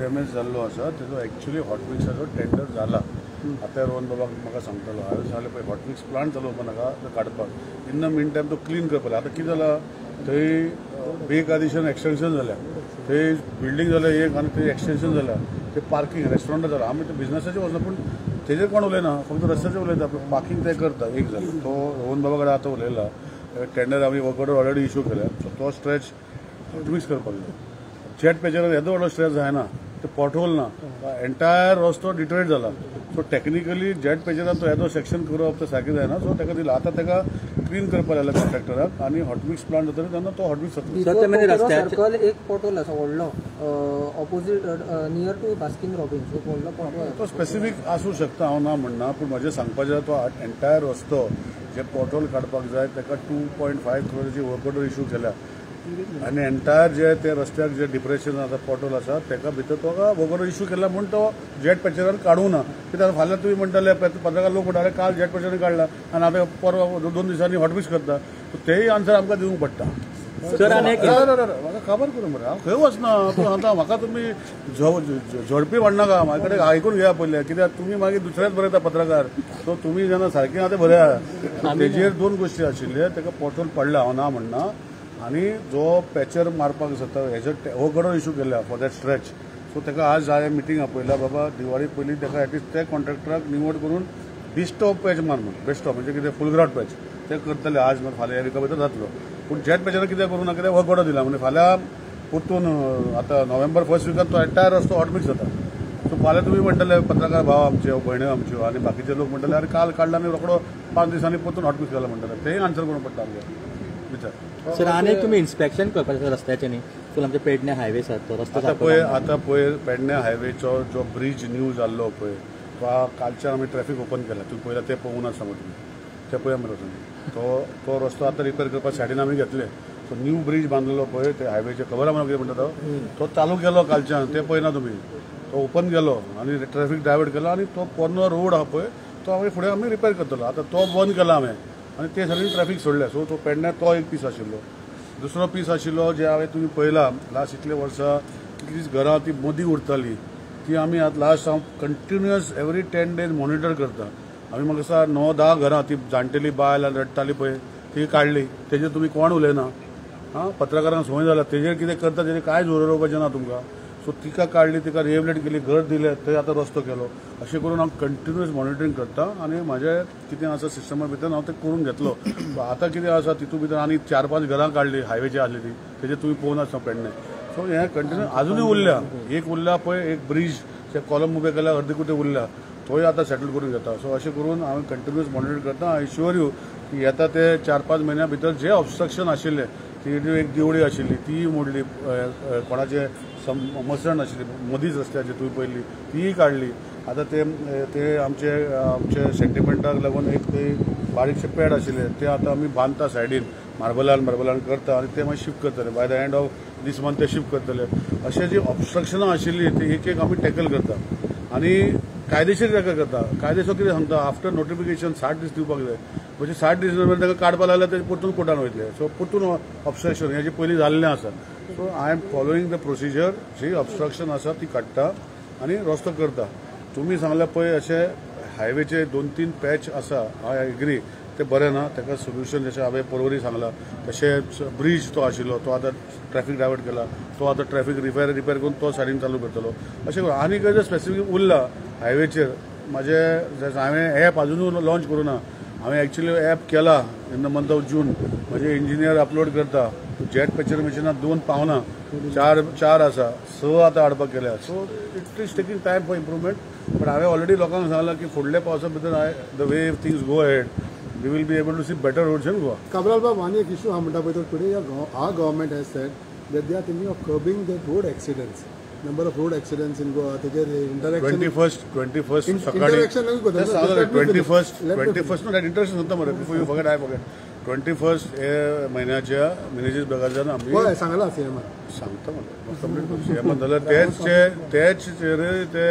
Damage जाल्लो आसा तेजो एक्चुली हॉटमिक्साचो टेंडर जाला आतां रोहन बाबाक म्हाका सांगतालो हांवें सांगलें पळय हॉटमिक्स प्लांट चालू करपा नाका तो काडपाक इन द मिन टायम तो क्लीन करपाक आतां कितें जाला थंय बेकायदेशीर एक्सटेंशन जाल्या थंय बिल्डींग जाल्या एक आनी थंय एक्सटेंशन जाल्या ते पार्किंग रेस्टॉरंट जालां आमी ते बिझनसाचें वचना पूण तेजेर कोण उलयना? फक्त रस्त्याचेर उलयता पार्किंग ते करता एक जालें तो रोहन बाबा कडेन आतां उलयला. टेंडर आमी ऑर्डर ऑलरेडी इश्यू केल्या. सो तो स्ट्रेच मिक्स करपाक जाय जेट पेचर येदो व्हडलो स्ट्रेस जायना ते पॉटहोल ना एंटायर रस्तो डिट्रेट जाला सो टेक्निकली जेट पेचरान तो येदो सेक्शन करप ते सारकें जायना सो ताका दिला आतां ताका क्लीन करपाक लायला कॉन्ट्रॅक्टराक आनी हॉटमिक्स प्लांट जातकीर तेन्ना तो हॉटमिक्स जातलो सर, ते म्हणजे बिफोर रस्त्याचे- सर्कल एक पोर्टल आसा व्हडलो opposite near to Baskin Robbins एक व्हडलो पोर्टल तो स्पेसिफीक आसूं शकता हांव ना म्हणना पूण म्हजें सांगपाचें तो एंटायर रस्तो जे पोर्टल काडपाक जाय ताका टू पॉयंट फायव करोडची वर्क ऑर्डर इश्यू केल्या. आनी एंटायर जे ते रस्त्याक जे डिप्रेशन आसा पोर्टल आसा तेका भितर तो ऑर्डर इश्यू केला म्हूण तो जेट पॅचरान काडूं ना. कित्याक फाल्यां तुमी म्हणटाले पत्रकार लोक म्हणटाले काल जेट पॅचरान काडला आनी आतां परवा दोन दिसांनी हॉटमिक्स करता. सो तेय आन्सर आमकां दिवंक पडटा सर राव. म्हाका खबर करूं मरे हांव खंय वचना पूण आतां म्हाका तुमी झडपी म्हणनाका म्हाजे कडेन आयकून घेया पयलें कित्याक तुमी मागीर दुसरेच बरयता पत्रकार. सो तुमी जेन्ना सारकें आतां बरया तेजेर दोन गोश्टी आशिल्ले ताका पोर्टल पडला हांव ना म्हणना आनी जो पॅचर मारपाक जाता हेजो हो गडो इशू केला फॉर दॅट स्ट्रेच सो ताका आज हांवें मिटींग आपयला बाबा दिवाळी पयलीं ताका एटलिस्ट त्या कॉन्ट्रॅक्टराक निवड करून बिस्टॉप पॅच मार म्हणून बेस्ट म्हणजे कितें फुल ग्राउंड पॅच ते करतले आज मागीर फाल्यां एका भितर जातलो. पूण जेट पॅचर कितें करूं ना कित्याक हो गडो दिला म्हणजे फाल्यां परतून आतां नोव्हेंबर फर्स्ट विकात तो एटायर रस्तो हॉटमिक्स जाता सो फाल्यां तुमी म्हणटले पत्रकार भाव आमचे भयण्यो आमच्यो आनी बाकीचे लोक म्हणटले अरे काल काडला आनी रोखडो पांच दिसांनी परतून हॉटमिक्स जाला म्हणटले तेय आन्सर करूंक पडटा आमकां विचार. सर आनी एक तुमी इन्स्पेक्शन करपाचें रस्त्याचें न्ही. फूल आमचे पेडणे हायवे तो रस्तो आतां सारको पळय ना. आतां पळय पेडण्या हायवेचो जो ब्रिज न्यू जाल्लो पळय तो कालच्यान आमी ट्रॅफिक ओपन केला. तुम्ही पयला ते पळोवंक नासता मग तुमी ते पळया मरे तुमी तो तो रस्तो आतां रिपेर करपा सायडीन आमी घेतले. सो न्यू ब्रिज बांदलेलो पळय ते हायवेचे खबर आहा म्हाका कितें म्हणटा तो तो चालू केलो कालच्यान ते पळयना तुमी तो ओपन केलो आनी ट्रॅफिक डायवर्ट केलो आनी तो पोरनो रोड आहा पळय तो आमी फुडें आमी रिपेर करतलो आतां तो बंद केला हांवें आनी ते सायडीन ट्रॅफिक सोडले सो तो पेडण्या तो एक पीस आशिल्लो. दुसरो पीस आशिल्लो जे हांवें तुमी पळयला लास्ट इतले वर्सां कितलींच घरां ती मदीं उरताली ती आमी आतां लास्ट हांव continuous every ten days monitor करता. आमी म्हाका दिसता णव धा घरां ती जाण्टेली बायल रडटाली पळय ती काडली तेजेर तुमी कोण उलयना? आं पत्रकारांक संवय जाला तेजेर कितें करता तेजेर कांयच उलोवपाचें ना तुमकां? सो तिका काडली तिका रिहेबिलेट केली घर दिलें थंय आतां रस्तो केलो. अशें करून हांव कंटिन्युअस मॉनिटरींग करता आनी म्हाजें कितें आसा सिस्टमा भितर हांव तें करून घेतलो. आतां कितें आसा तितून भितर आनी चार पांच घरां काडली हायवेची आसली ती तेजेर तुमी पळोवन आसता पेडणे सो हें कंटिन्यू आजुनूय उरल्या. एक उरल्या पळय एक ब्रिज जे कॉलम उबे केल्या अर्दे कुठे उरल्या तोय आतां सेटल करून घेता. सो अशें करून हांवें कंटिन्युअस मॉनिटर करता. आय शुअर यू की येता ते चार पांच म्हयन्या भितर जे ऑब्स्ट्रक्शन आशिल्ले ती एक दिवळी आशिल्ली ती मोडली कोणाचे सम- मसण आशिल्ली मदींच रस्त्याची तुवें पयली तीय काडली आतां ते ते आमचे आमचे सेंटिमेंटाक लागून एक ते बारीकशे पॅड आशिल्ले ते आतां आमी बांदता सायडीन मार्बलान मार्बलान करता आनी ते मागीर शिफ्ट करतले. By the end of this month ते शिफ्ट करतले. अशें जी ऑब्स्ट्रक्शनां आशिल्ली ती एक एक आमी टॅकल करता. आनी कायदेशीर ताका करता. कायदेशीर कितें सांगता आफ्टर नोटिफिकेशन साठ दीस दिवपाक जाय म्हणजे साठ दीस नंतर ताका काडपा लागल्यार ते परतून कोर्टान वयतले सो परतून ऑब्स्ट्रक्शन हेजे पयलीं जाल्लें आसा so I am following the procedure G obstruction आसा ती काडटा आनी रस्तो करता. तुमी सांगल्या पळय अशें हायवेचे दोन तीन पॅच आसा आय एग्री ते बरें ना ताका सोल्युशन जशें हांवें परवरी सांगलां तशेंच ब्रिज तो आशिल्लो तो आतां ट्रॅफीक डायवर्ट केला तो आतां ट्रॅफीक रिपेर रिपेर करून तो सायडीन चालू करतलो. अशें करून आनी जर स्पेसिफीक उरला हायवेचेर म्हाजे हांवें एप अजुनूय लॉन्च करूं ना हांवें एक्चुली एप केला in the month of June म्हजे इंजिनियर अपलोड करता जेट पिक्चर मशिनां दोन पावना चार चार आसा स आतां हाडपाक केल्या. So it is taking time for improvement but हांवें ऑलरेडी लोकांक सांगलां की फुडल्या पावसा भितर I the way things go ahead we will be able to see better roads in Goa Cabral Bab, one issue I'm about to today, our go- our government has said that they are thinking of curbing the road accidents. Number of road accidents in Goa. त्याचे interaction. Twenty first twenty first In- सकाळी interaction नको करता. Let me twenty finish. First Let me twenty finish. First no that interest नव्हतं मरे before you forget I forget twenty first हे महिन्याच्या मिनेजीस बगाजान आम्ही होय सांगला सीएम सांगता मला कंप्लीट करता जाल्यार तेच जे तेच चेर ते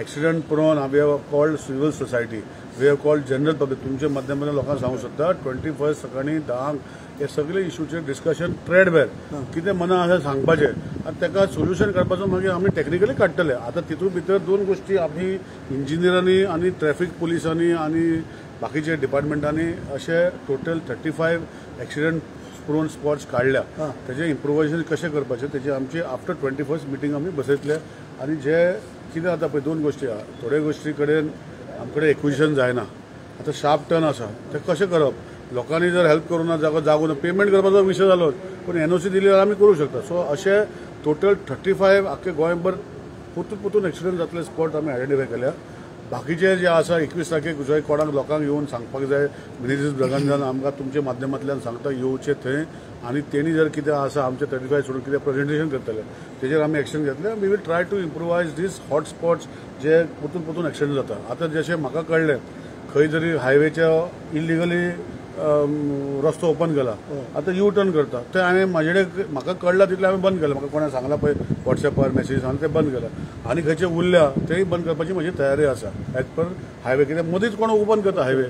accident prone we have called civil society we have called general public तुमच्या माध्यमातून लोकांना सांगू शकता. ट्वेंटी फर्स्ट सकाळी धांक हे सगळे इश्यूचेर डिस्कशन ट्रेडवेर कितें मना आसा सांगपाचें आनी ताका सोल्युशन काडपाचो मागीर आमी टॅक्निकली काडटले आतां तितून भितर दोन गोश्टी आमी इंजिनियरांनी आनी ट्रॅफिक पुलिसांनी आनी बाकीच्या डिपार्टमेंटांनी अशे total thirty five accident prone spots काडल्या तेजें इम्प्रोवायझेशन कशें करपाचें तेजे आमची आफ्टर ट्वेंटी फर्स्ट मिटींग आमी बसयतले आनी जे कितें जाता पळय दोन गोश्टी आहा थोड्या गोश्टी कडेन आमकडे कडेन एक्विजिशन जायना. आतां शार्प टर्न आसा ते कशें करप? लोकांनी जर हेल्प करूं ना जागो जागो ना पेमेंट करपाचो विशय जालो पूण एनओसी दिली जाल्यार आमी करूंक शकता. सो अशें टोटल थर्टी फायव्ह आख्खे गोंयभर परतून परतून एक्सिडंट जातले स्पॉट आमी आयडेंटिफाय केल्या. बाकीचे जे आसा एकवीस तारखेक जंय कोणाक लोकांक येवन सांगपाक जाय मिनिस्टर ब्रगांजान आमकां तुमच्या माध्यमांतल्यान सांगता येवचे थंय. आनी तेणी जर कितें आसा आमचे थर्टी फायव सोडून कितें प्रेझेंटेशन करतले तेजेर आमी एक्शन घेतले. We will try to improvise these hotspots जे परतून परतून एक्शन जाता. आतां जशें म्हाका कळ्ळें खंय जरी हायवेच्या इलिगली रस्तो ओपन केला. आतां यू टर्न करता ते हांवें म्हाजे कडेन म्हाका कळला तितलें हांवें बंद केलें. म्हाका कोणा सांगला पळय वॉट्सॅपार मेसेज हांवें तें बंद केलं. आनी खंयचे उरल्या तेय बंद करपाची म्हजी तयारी आसा एज पर हायवे कित्याक मदींच कोण ओपन करता हायवे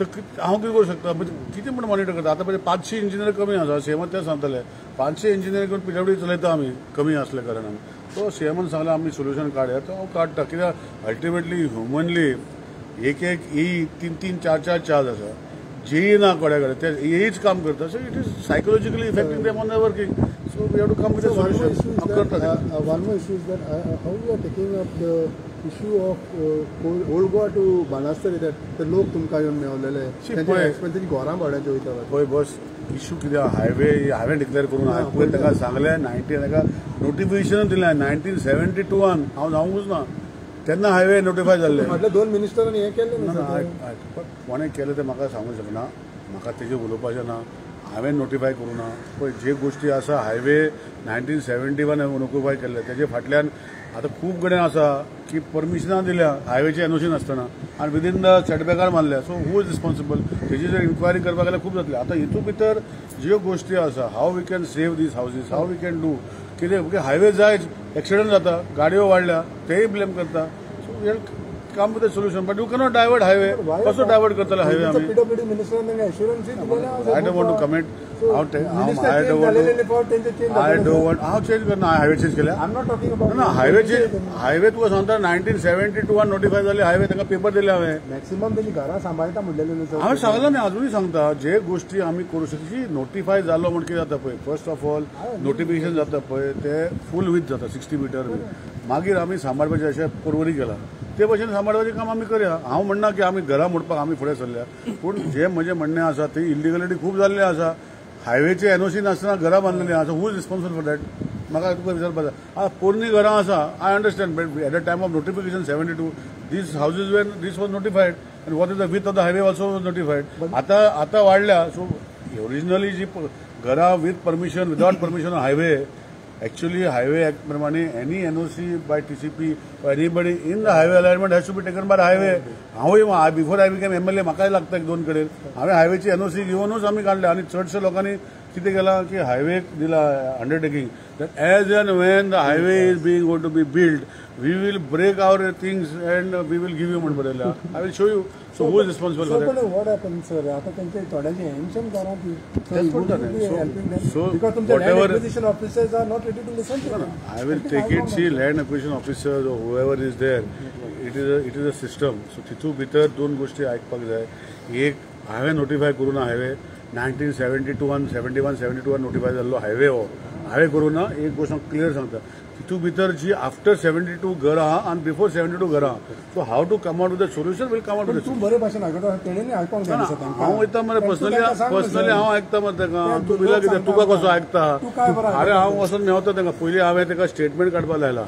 तर हांव कितें करूं शकता? म्हणजे कितें म्हण मॉनिटर करता. आतां पळय पांचशे इंजिनियर कमी आसा सीएमान तें सांगतले. पांचशे इंजिनियर करून पीडब्ल्यू चलयता आमी कमी आसल्या कारणान. तो सीएमान सांगलें आमी सोल्युशन काडया तो हांव काडटा कित्याक अल्टिमेटली ह्युमनली एक एक येई तीन तीन चार चार चार्ज आसा जेई ना कोड्या कडेन ते येईच काम करता so it is psychologically affecting them on the working so we have to come with issue solution तें. that uh, uh, how you are taking up the issue of uh, old old Goa to Banastari that the लोक तुमकां येवन मेवलेले See, त्यांचे पळय. Expense तेंची घोरां भाड्याचे वयता पळय बस इश्यू कितें हायवे हांवें डिक्लेअर करून हांवें पळय ताका सांगलें नायन्टीन ताका नोटिफिकेशन दिलें नायन्टीन सेव्हन्टी टुवान हांव जावंकूच ना तेन्ना हायवे नोटिफाय फाटल्या दोन मिनिस्टरांनी हें. पण कोणें केलें तें म्हाका सांगूंक शकना म्हाका तेजेर उलोवपाचें ना हांवें नोटिफाय करूं ना. पळय जे गोश्टी आसा highway nineteen seventy one notify केल्ले तेजे फाटल्यान आतां खूब कडेन आसा की परमिशनां दिल्या हायवेचे एनओसी नासतना आनी विदीन द सेटबॅकार मारल्या सो हू इज रिस्पॉन्सिबल तेजी जर इन्क्वायरी करपाक गेल्यार खूब जातले. आतां हितून भितर ज्यो गोश्टी आसा how we can save this houses how we can do कितें? हायवे जायच एक्सिडंट जाता गाडयो वाडल्या तेय ब्लेम करता so we come with solution but you cannot divert highway कसो डायवर्ट करतले हायवे आमी पीडब्ल्यूडी मिनिस्टरान तांकां assurance दिलेलें I don't want to comment हांव ते- हांव आय डोंट जालेले वॉन्ट फावट तेंचे चेंज आय डोंट वॉन्ट हांव चेंज करना हायवे चेंज केल्या? आय एम नॉट टॉकिंग ना हायवे चेंज हायवे तुका सांगता नायन्टीन सेव्हन्टी टुवान नोटिफाय जाले हायवे ताका पेपर दिले हांवें. मॅक्सिमम तेजी घरां सांबाळटा म्हणलेलें सर सांगला न्ही अजूनय सांगता. जे गोश्टी आमी करूं शकता नोटिफाय जालो म्हण कितें जाता पळय फर्स्ट ऑफ ऑल नोटिफिकेशन जाता पळय ते फूल वीथ जाता सिक्स्टी मिटर मागीर आमी सांबाळपाचें अशें परवरी केला ते भशेन सांबाळपाचें काम आमी करया. हांव म्हणना की आमी घरा मोडपाक आमी फुडें सरल्या. पूण जे म्हजें म्हणणें आसा ती इलिगलिटी खूब जाल्ली आसा. हायवेचे एनओसी नासतना घरां बांदलेलीं आसा. Who is responsible for that म्हाका तुका विचारपाक जाय. आतां पोरणी घरां आसा. I understand but at the time of notification seventy two these houses when this was notified and what is the width of the highway also was notified आता आता वाढल्या. सो ओरिजिनली जी घरां with permission without permission highway actually highway act प्रमाणे any NOC by TCP anybody in the highway alignment has to be taken by highway हांवूय before I became M L A म्हाकाय लागता एक दोन कडेन हांवें हायवेची एनओसी घेवनूच आमी काडले आनी चडशे लोकांनी कितें केलां की हायवेक दिला undertaking that as and when the highway is being got to be build we will break our things and we will give you म्हण बरयल्या I will show you so who is responsible for that sir आता त्यांचे थोड्यांचे करा की That's what that is. So- so because तुमचे land acquisition officers are not ready to listen to I will take it. See, land acquisition officer or whoever is there, it is a it is a system. So तितू भितर दोन गोष्टी आयकपाक जाय एक हांवें notify करूं ना highway nineteen seventy two one seventy one seventy two one notify जाल्लो हायवे हो. हांवें करूं ना एक गोश्ट क्लियर सांगता. तितू भितर जी आफ्टर सेव्हन्टी टू घर आहा आनी बिफोर सेव्हन्टी टू घर आहा so how to come out with the solution will come out with तू बरे भाशेन तांकां. हांव वयता मरे पर्सनली पर्सनली हांव. आयकता मरे ताका ते बिला कितें तुका कसो आयकता अरे हांव वचून मेवता तांकां पयलीं हांवें ताका स्टेटमेंट काडपाक लायला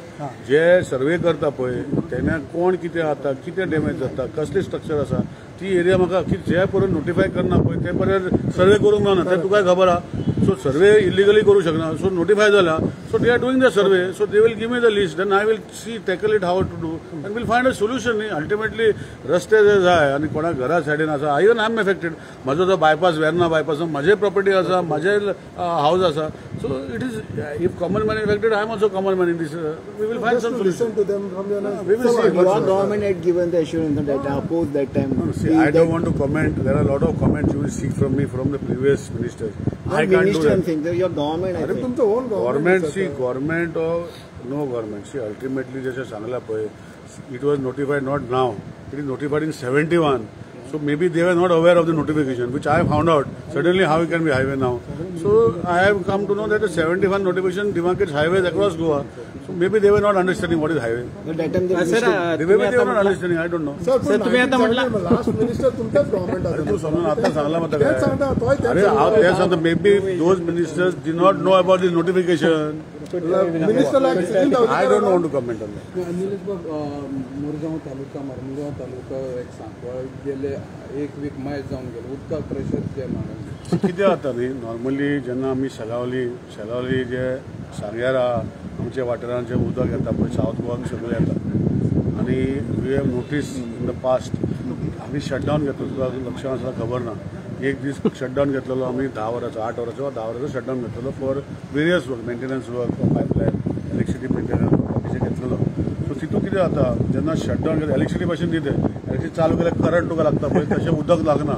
जे सर्वे करता पळय तेन्ना कोण कितें जाता कितें डॅमेज जाता कसली स्ट्रक्चर आसा ती एरिया म्हाका की जे पर्यंत नोटिफाय करना पळय ते पर्यंत सर्वे करूंक मेळना तें तुका खबर आहा सो सर्वे इलिगली करूं शकना सो नोटिफाय जाला so they are doing the survey so they will will me the list then I will see tackle it how to do do, will we'll a solution न्ही ultimately रस्ते जे जाय आनी कोणा घरा सायडीन आसा आय एम एफेक्टेड म्हजो जो बायपास वेर्ना बायपास म्हजे प्रॉपर्टी आसा म्हजे हाऊस आसा So it is, uh, if common man infected, I am also common man in this. Uh, we will find some solution. to them from their uh, We will so see. Your government had given the assurance that uh, I opposed that time. No, see, I don't want to comment. There are a lot of comments you will see from me from the previous ministers. No, I can't do that. Thing, your government, I think. The government, government see, government or no government. See, ultimately, it was notified not now. It is notified in 71. So maybe they were not aware of the notification, which I found out. Suddenly, how we can be highway now? So I have come to know that the 71 notification demarcates highways across Goa. So maybe they were not understanding what is highway. That time they were not understanding. I don't know. Sir, तुम्ही आता म्हटला last minister तुमच्याच government अरे तू समजून आता सांगला मत काय अरे त्या सांगतो maybe those ministers did not know about this I don't want to comment on that taluka Mormugao taluka एक सांगवाळ गेले एक वीक मायज जावन गेलो. उदका प्रेशर जे मागणी कितें जाता न्ही नॉर्मली जेन्ना आमी शेलावली शेलावली जे सांग्यारा आमच्या वाठारांत जें उदक येता पळय सावथ गोवाक सगळें येता आनी we have notice in the past आमी शटडावन घेतलो तुका लक्षांत आसा खबर ना? एक दीस शटडावन घेतलेलो आमी धा वरांचो आठ वरांचो धा वरांचो शटडावन घेतलेलो for various work maintenance work pipeline electricity maintenance बाकीचें घेतलेलो सो तितून कितें जाता जेन्ना शटडावन घेता इलेक्ट्रिसिटी भाशेन दिते इलेक्ट्रिसिटी चालू केल्यार करंट तुका लागता पळय तशें उदक लागना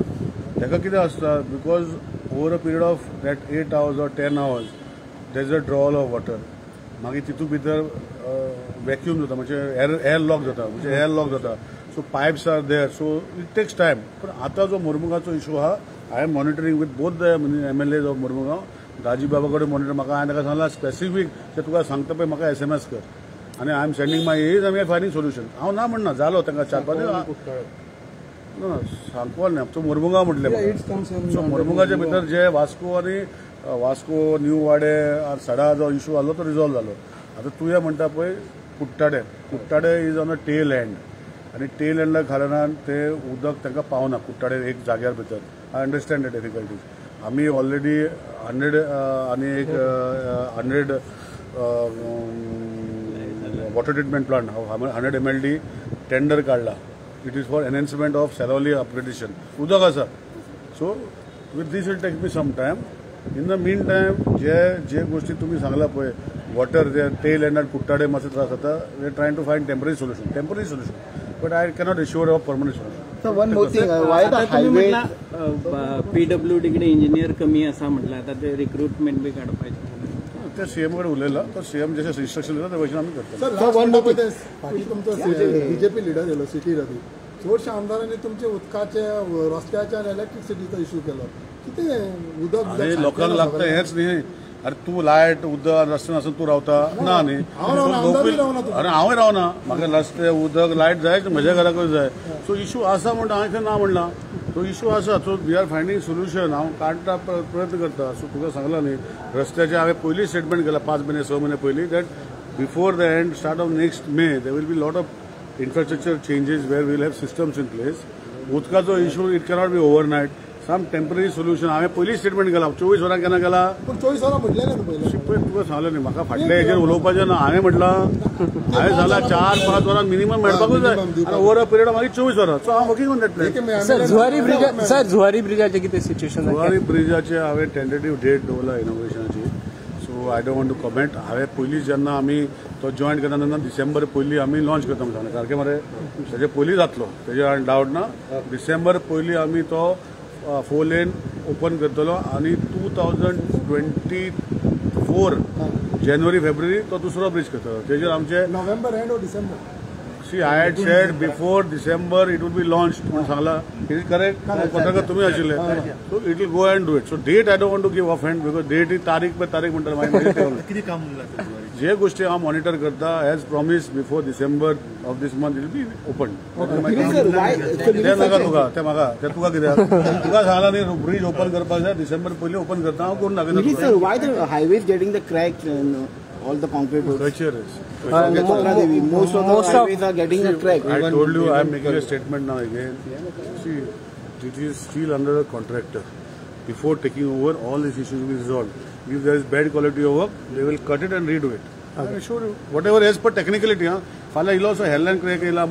ताका कितें आसता because over a period of that eight hours or ten hours there's is a drawal of water मागीर तितूंत भितर वॅक्यूम जाता म्हणजे एअर एअर लॉक जाता म्हणजे एअर लॉक जाता. So pipes are there so it takes time पूण आतां जो मुरमुगाचो इशू आहा I am monitoring with both the M L A of Mormugao. दाजी बाबा कडेन मॉनिटर म्हाका हांवें ताका सांगला स्पेसिफीक ते तुका सांगता पळय म्हाका एस एम एस कर. आनी I am sending my as आमी फायनींग सोल्युशन हांव ना म्हणना जालो तांकां चार पांच ना सांगपा न्ही. तूं मुरमुगांव म्हटलें. सो मुरमुगाच्या भितर जे वास्को आनी वास्को न्यू वाडे सडा जो इशू आसलो तो रिजॉल्व जालो आतां तुवें म्हणटा पळय Kuttade. Kuttade is on a tail end आनी टेल एंडा कारणान ते उदक तांकां पावना कुट्टाडे एक जाग्यार भितर. आय अंडरस्टँड द डिफिकल्टीज आमी ऑलरेडी हंड्रेड आनी एक hundred water treatment plant hundred M L D tender काडला it is for enhancement of Selaulim upgradation उदक आसा so with this will take me some time in the mean time जे जे गोष्टी तुम्ही सांगला पळय वॉटर जे टेल एंडार कुट्टाडे मातसो त्रास जाता we are trying to find temporary solution temporary solution but I cannot assure of permanent solution highway? म्हटला पीडब्ल्यू डीकडे इंजिनियर कमी असा म्हटलं. आता ते रिक्रुटमेंट बी काडपाचे ते सीएम कडेन उलयला तो सीएम जशें इन्स्ट्रक्शन दिता ते भशेन आमी करता. तुमचो बीजेपी लिडर येलो सिटी रवी चडशा आमदारांनी तुमचे उदकाचे रस्त्याचे आनी इलेक्ट्रिसिटीचो इशू केलो. कितें उदक लोकांक लागता हेच न्ही. अरे तू लायट उदक रस्ते नासून तू रावता. ना न्ही. हांव रावना, आमदारूय रावना तूं. अरे हांवूय रावना म्हाका रस्ते उदक लायट जाय म्हज्या घराकूय जाय? सो इशू आसा म्हणटा हांवें ना म्हणला. तो इशू आसा so we are finding solution हांव काडटा प्रयत्न करता. सो तुका सांगला न्ही रस्त्याचे हांवें पयलीं स्टेटमेंट केला पांच महिने स महिने पयलीं that before the end start of next May they will be lot of infrastructure changes where will have systems in place उदकाचो issue it cannot be overnight some temporary solution हांवें पयलीं स्टेटमेंट केला. चोवीस वरां केन्ना केला. पूण चोवीस वरां म्हटलें न्ही पयलें पळय तुका सांगलें न्ही. म्हाका फाटल्या हेजेर उलोवपाचें ना. हांवें म्हटलां. हांवें सांगलां चार पांच वरां मिनिमम मेळपाकूच जाय. आनी ओवर अ पिरियड मागीर चोवीस वरां. सो हांव वर्किंग ऑन दॅट प्लॅन एक मे- सर झुवारी ब्रिजा सर झुवारी ब्रिजाचे कितें सिच्युएशन जुवारी ब्रिजाचे हांवें टेंटेटीव डेट दवरला इनोग्रेशनाची so I don't want to comment हांवें पयलीं जेन्ना आमी तो जॉयन करता तेन्ना डिसेंबर पयलीं आमी लॉन्च करता म्हणून सारकें मरे तेजे पयलीं जातलो. तेजे डावट ना डिसेंबर पयलीं आमी तो फोर लेन ओपन करतलो आनी टू थावजंड ट्वेंटी फोर जानेवारी फेब्रुवारी तो दुसरो ब्रिज करतलो. तेजेर आमचे November end of December? See I had said before December it would be launch म्हणून सांगला. इट इज करेक्ट पत्रकार तुम्ही आशिल्ले so it will go and do it so date I don't want to give of hand because date ही तारीख पे तारीख म्हणटा मागीर किती काम उरला जे गोष्टी हा मॉनिटर करता as promise before December of this month it be open तुका ते म्हाका ते तुका कित्याक तुका सांगला न्ही ब्रिज ओपन करपाक जाय डिसेंबर पयली ओपन करता. हांव करून highway getting the crack all the concrete statement now again it is still under the contractor before taking over all these issues resolve if there is bad quality of work, they will cut it and redo it. Okay. I'm sure whatever is per technicality, huh? Fala illa also hell and crack.